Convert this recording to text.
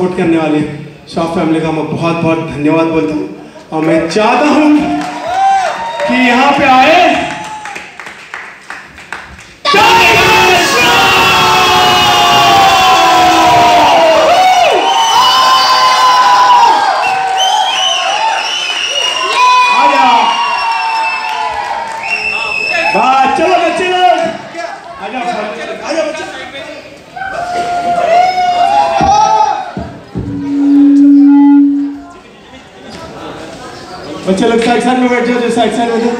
support करने वाले shop family का मैं बहुत बहुत धन्यवाद बोलता हूँ और मैं चाहता हूँ कि यहाँ पे आए चलो बच्चे लोग आ जाओ आ जाओ बच्चे बच्चे लोग साइड साइड में बैठ जाओ जो